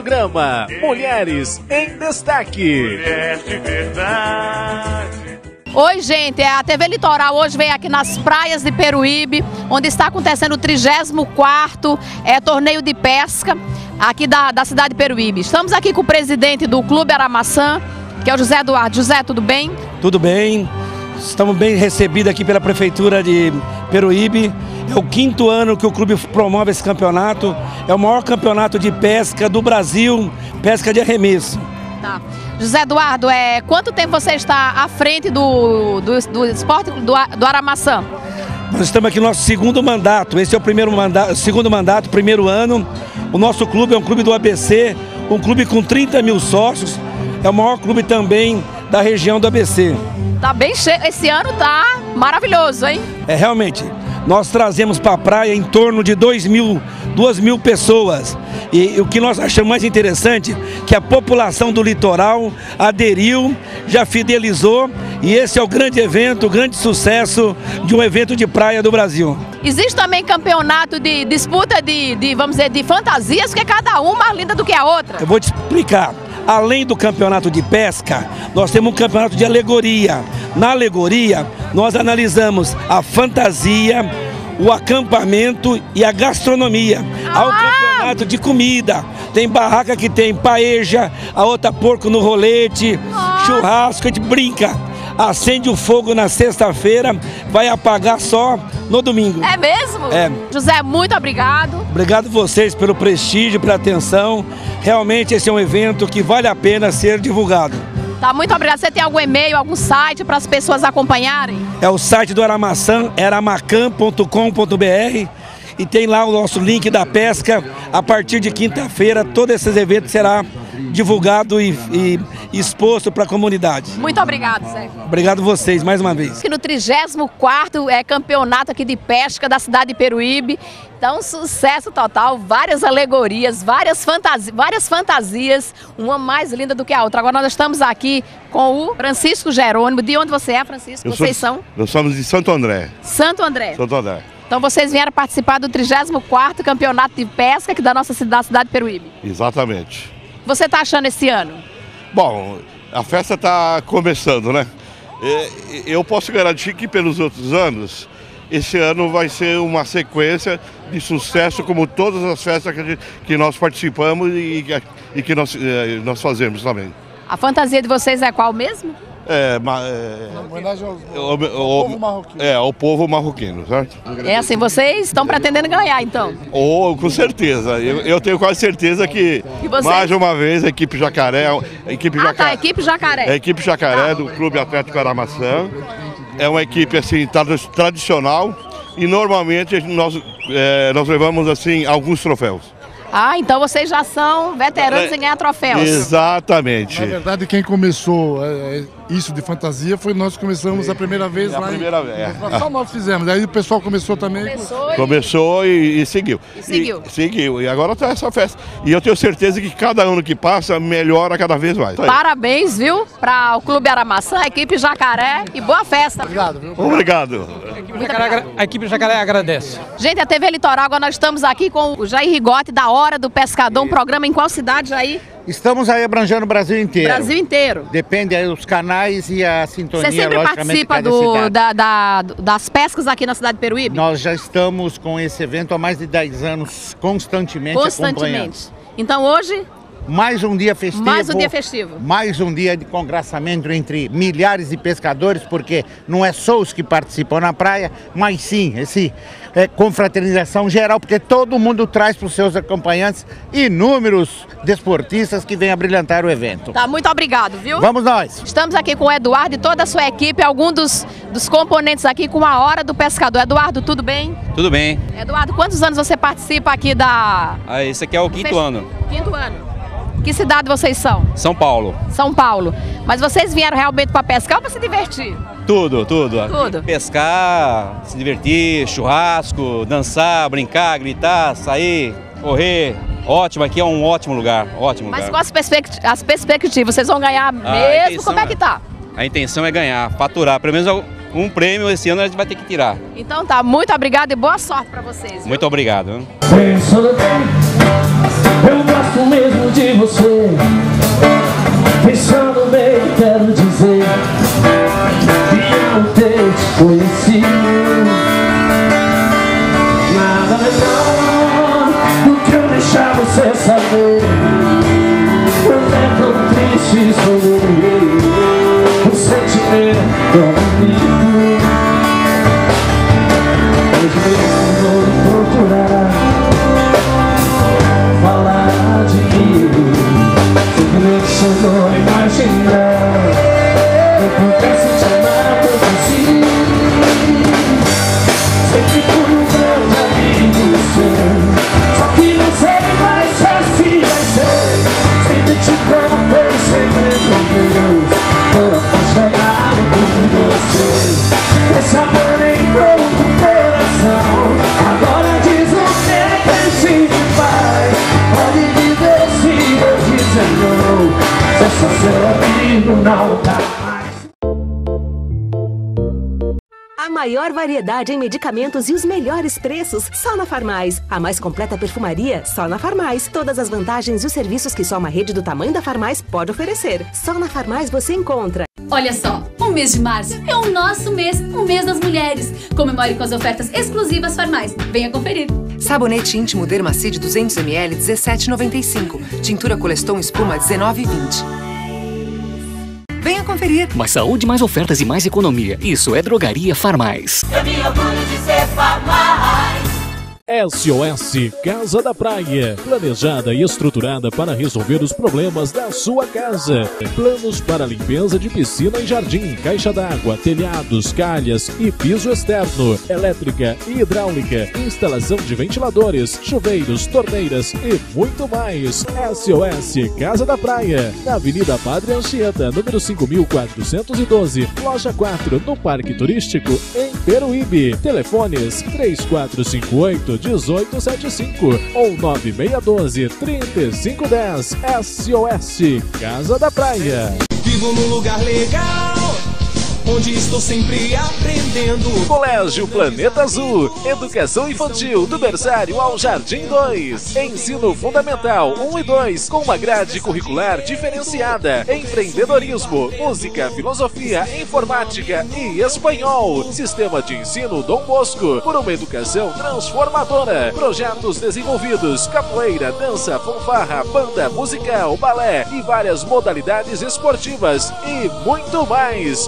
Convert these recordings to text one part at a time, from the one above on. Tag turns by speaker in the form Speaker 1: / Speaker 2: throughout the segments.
Speaker 1: Programa Mulheres em Destaque.
Speaker 2: Oi, gente, é a TV Litoral hoje vem aqui nas praias de Peruíbe, onde está acontecendo o 34º é, torneio de pesca aqui da, da cidade de Peruíbe. Estamos aqui com o presidente do Clube Aramaçã, que é o José Eduardo. José, tudo bem?
Speaker 3: Tudo bem. Estamos bem recebidos aqui pela Prefeitura de Peruíbe. É o quinto ano que o clube promove esse campeonato. É o maior campeonato de pesca do Brasil, pesca de arremesso.
Speaker 2: Tá. José Eduardo, é, quanto tempo você está à frente do, do, do esporte do, do Aramaçã?
Speaker 3: Nós estamos aqui no nosso segundo mandato. Esse é o primeiro mandato, segundo mandato, primeiro ano. O nosso clube é um clube do ABC, um clube com 30 mil sócios. É o maior clube também da região do ABC.
Speaker 2: Tá bem cheio. Esse ano tá maravilhoso, hein?
Speaker 3: É realmente. Nós trazemos para a praia em torno de 2 mil, 2 mil pessoas. E, o que nós achamos mais interessante que a população do litoral aderiu, já fidelizou e esse é o grande evento, o grande sucesso de um evento de praia do Brasil.
Speaker 2: Existe também campeonato de disputa de, de vamos dizer, de fantasias, que é cada uma mais linda do que a outra.
Speaker 3: Eu vou te explicar. Além do campeonato de pesca, nós temos um campeonato de alegoria. Na alegoria, nós analisamos a fantasia, o acampamento e a gastronomia. Há um campeonato de comida. Tem barraca que tem paeja, a outra porco no rolete, churrasco, a gente brinca. Acende o fogo na sexta-feira, vai apagar só no domingo.
Speaker 2: É mesmo?
Speaker 3: É.
Speaker 2: José, muito obrigado.
Speaker 3: Obrigado vocês pelo prestígio, pela atenção. Realmente esse é um evento que vale a pena ser divulgado.
Speaker 2: Tá, muito obrigado. Você tem algum e-mail, algum site para as pessoas acompanharem?
Speaker 3: É o site do Aramaçã, eramacan.com.br e tem lá o nosso link da pesca. A partir de quinta-feira, todo esses eventos será divulgado e, e exposto para a comunidade.
Speaker 2: Muito obrigado, Zé.
Speaker 3: Obrigado vocês mais uma vez.
Speaker 2: Aqui no 34º é, campeonato aqui de pesca da cidade de Peruíbe. Então, sucesso total, várias alegorias, várias, fantasi várias fantasias, uma mais linda do que a outra. Agora nós estamos aqui com o Francisco Jerônimo. De onde você é, Francisco?
Speaker 4: Eu
Speaker 2: vocês
Speaker 4: sou,
Speaker 2: são?
Speaker 4: Nós somos de Santo André.
Speaker 2: Santo André.
Speaker 4: Santo André.
Speaker 2: Então vocês vieram participar do 34º Campeonato de Pesca aqui da nossa cidade, da cidade de Peruíbe.
Speaker 4: Exatamente.
Speaker 2: Você está achando esse ano?
Speaker 4: Bom, a festa está começando, né? Eu posso garantir que pelos outros anos, esse ano vai ser uma sequência de sucesso, como todas as festas que, gente, que nós participamos e, e que nós, eh, nós fazemos também.
Speaker 2: A fantasia de vocês é qual mesmo?
Speaker 4: É, ma, é,
Speaker 5: homenagem ao, ao, ao, povo marroquino.
Speaker 4: É, ao povo marroquino, certo?
Speaker 2: É assim, vocês estão pretendendo ganhar, então?
Speaker 4: Oh, com certeza. Eu, eu tenho quase certeza que, mais uma vez, a equipe Jacaré... A equipe
Speaker 2: ah,
Speaker 4: Jacaré,
Speaker 2: tá, a equipe Jacaré.
Speaker 4: A equipe Jacaré tá. do Clube Atlético Aramaçã. É uma equipe, assim, tradicional e, normalmente, nós, é, nós levamos, assim, alguns troféus.
Speaker 2: Ah, então vocês já são veteranos é, em ganhar troféus.
Speaker 4: Exatamente.
Speaker 5: Na verdade, quem começou é, isso de fantasia foi nós que começamos a primeira vez
Speaker 4: é
Speaker 5: lá.
Speaker 4: A primeira vez.
Speaker 5: É. Só nós fizemos. Aí o pessoal começou também.
Speaker 2: Começou,
Speaker 4: começou e, e, seguiu.
Speaker 2: E seguiu.
Speaker 4: E, seguiu. E agora está essa festa. E eu tenho certeza que cada ano que passa melhora cada vez mais.
Speaker 2: Parabéns, viu, para o Clube Aramaçã, a equipe Jacaré e boa festa.
Speaker 5: Obrigado, viu?
Speaker 4: Obrigado.
Speaker 6: A equipe, Jacaré, a equipe Jacaré agradece.
Speaker 2: Gente, a TV Litoral, agora nós estamos aqui com o Jair Rigote da Hora do Pescador, um programa em qual cidade, Jair?
Speaker 7: Estamos aí abrangendo o Brasil inteiro.
Speaker 2: Brasil inteiro.
Speaker 7: Depende aí dos canais e a sintonia,
Speaker 2: Você sempre participa do, da, da, das pescas aqui na cidade de Peruíbe?
Speaker 7: Nós já estamos com esse evento há mais de 10 anos, constantemente
Speaker 2: Constantemente. Então hoje
Speaker 7: mais um dia festivo.
Speaker 2: Mais um dia festivo.
Speaker 7: Mais um dia de congraçamento entre milhares de pescadores, porque não é só os que participam na praia, mas sim esse é, confraternização geral, porque todo mundo traz para os seus acompanhantes inúmeros desportistas que vêm a brilhantar o evento.
Speaker 2: Tá, muito obrigado, viu?
Speaker 7: Vamos nós.
Speaker 2: Estamos aqui com o Eduardo e toda a sua equipe, algum dos, dos componentes aqui com a Hora do Pescador. Eduardo, tudo bem?
Speaker 8: Tudo bem.
Speaker 2: Eduardo, quantos anos você participa aqui da...
Speaker 8: Ah, esse aqui é o quinto Fech... ano.
Speaker 2: Quinto ano. Que cidade vocês são?
Speaker 8: São Paulo.
Speaker 2: São Paulo. Mas vocês vieram realmente para pescar ou para se divertir?
Speaker 8: Tudo, tudo.
Speaker 2: Tudo.
Speaker 8: Pescar, se divertir, churrasco, dançar, brincar, gritar, sair, correr. Ótimo, aqui é um ótimo lugar, ótimo
Speaker 2: Mas
Speaker 8: lugar.
Speaker 2: com as, perspect as perspectivas, vocês vão ganhar mesmo? Como é que tá?
Speaker 8: A intenção é ganhar, faturar, pelo menos um prêmio esse ano a gente vai ter que tirar.
Speaker 2: Então tá, muito obrigado e boa sorte para vocês. Viu?
Speaker 8: Muito obrigado.
Speaker 9: Eu gosto mesmo de você. Pensando bem, quero dizer. Que eu ter te conhecido. Nada melhor do que eu deixar você saber. Quando é tão triste esconder A
Speaker 10: maior variedade em medicamentos e os melhores preços só na Farmais. A mais completa perfumaria só na Farmais. Todas as vantagens e os serviços que só uma rede do tamanho da Farmais pode oferecer. Só na Farmais você encontra.
Speaker 11: Olha só, o mês de março é o nosso mês, o mês das mulheres. Comemore com as ofertas exclusivas Farmais. Venha conferir.
Speaker 12: Sabonete íntimo Dermacide 200ml 17,95. Tintura Coleston Espuma 19,20. Conferir.
Speaker 13: Mais saúde, mais ofertas e mais economia. Isso é Drogaria Farmais.
Speaker 9: Eu me orgulho de ser Farmais.
Speaker 1: SOS Casa da Praia. Planejada e estruturada para resolver os problemas da sua casa. Planos para limpeza de piscina e jardim, caixa d'água, telhados, calhas e piso externo. Elétrica e hidráulica. Instalação de ventiladores, chuveiros, torneiras e muito mais. SOS Casa da Praia. Na Avenida Padre Anchieta, número 5412, loja 4, no Parque Turístico, em Peruíbe. Telefones 3458 1875 ou 9612 3510 SOS Casa da Praia.
Speaker 9: Vivo num lugar legal, onde estou sempre aprendendo.
Speaker 1: Colégio Planeta Azul, Educação Infantil do berçário ao Jardim 2. Ensino Fundamental 1 e 2 com uma grade curricular diferenciada. Empreendedorismo, música, filosofia, informática e espanhol. Sistema de ensino Dom Bosco por uma educação transformadora. Projetos desenvolvidos: capoeira, dança, fanfarra, banda musical, balé e várias modalidades esportivas e muito mais.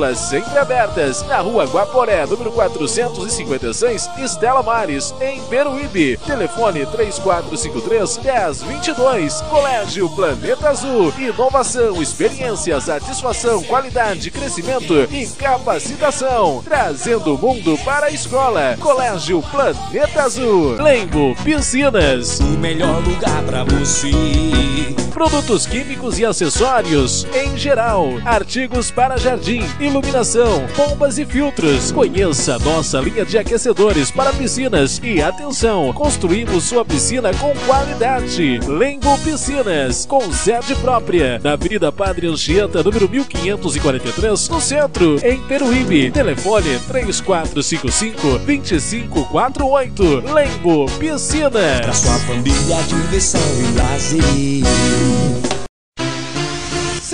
Speaker 1: Matrículas sempre abertas na Rua Guaporé, número 456, Estela Mares, em Peruíbe. Telefone 3453 1022. Colégio Planeta Azul. Inovação, experiência, satisfação, qualidade, crescimento e capacitação. Trazendo o mundo para a escola. Colégio Planeta Azul. Lembo Piscinas.
Speaker 9: O melhor lugar pra você.
Speaker 1: Produtos químicos e acessórios em geral. Artigos para jardim, iluminação, bombas e filtros. Conheça nossa linha de aquecedores para piscinas e atenção, construímos sua piscina com qualidade. Lembo Piscinas, com sede própria, na Avenida Padre Anchieta, número 1543, no centro, em Peruíbe. Telefone 3455 2548. Lembo Piscina.
Speaker 9: Pra sua família, diversão e lazer.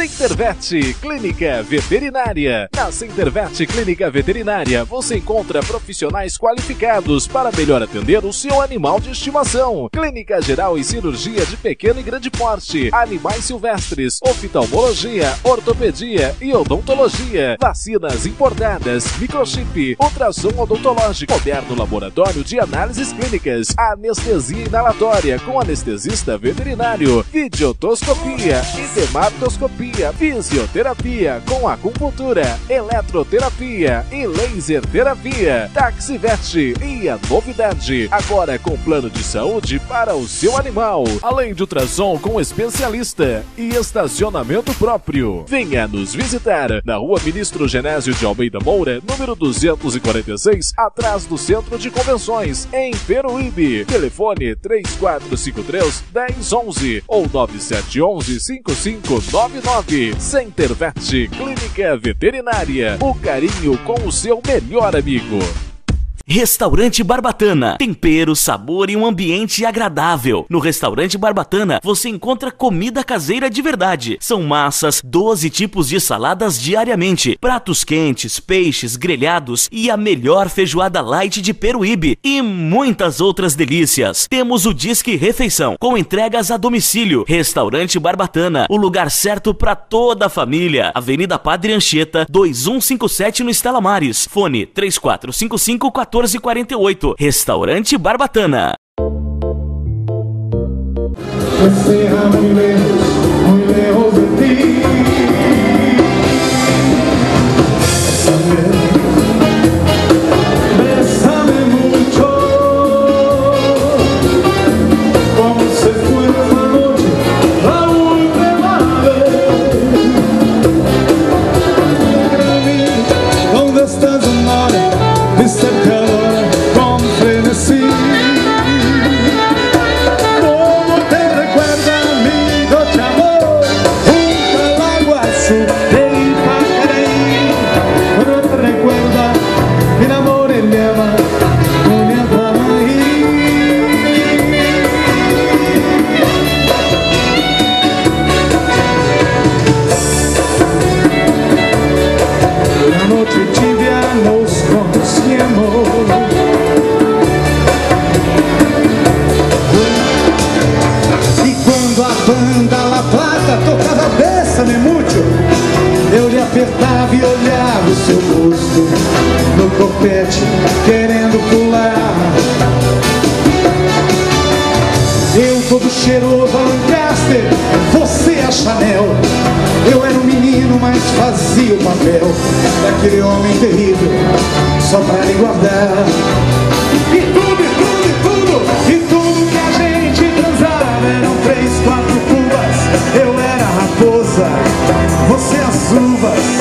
Speaker 1: Centervet Clínica Veterinária. Na Centervet Clínica Veterinária, você encontra profissionais qualificados para melhor atender o seu animal de estimação. Clínica geral e cirurgia de pequeno e grande porte, animais silvestres, oftalmologia, ortopedia e odontologia, vacinas importadas, microchip, ultrassom odontológico, moderno laboratório de análises clínicas, anestesia inalatória com anestesista veterinário, videotoscopia e dermatoscopia fisioterapia com acupuntura, eletroterapia e laser terapia. Taxivete e a novidade, agora com plano de saúde para o seu animal, além de ultrassom com especialista e estacionamento próprio. Venha nos visitar na Rua Ministro Genésio de Almeida Moura, número 246, atrás do Centro de Convenções, em Peruíbe. Telefone 3453 1011 ou 9711 5599. Centervet Clínica Veterinária. O carinho com o seu melhor amigo.
Speaker 14: Restaurante Barbatana. Tempero, sabor e um ambiente agradável. No Restaurante Barbatana você encontra comida caseira de verdade. São massas, 12 tipos de saladas diariamente, pratos quentes, peixes, grelhados e a melhor feijoada light de Peruíbe e muitas outras delícias. Temos o Disque Refeição com entregas a domicílio. Restaurante Barbatana, o lugar certo para toda a família. Avenida Padre Anchieta, 2157 no Estela Mares. Fone 3455 1448. Restaurante Barbatana.
Speaker 15: Desea muy lejos, Daquele homem terrível Só pra lhe guardar. E tudo, e tudo, e tudo E tudo que a gente transava Eram três, quatro cubas Eu era a raposa Você as uvas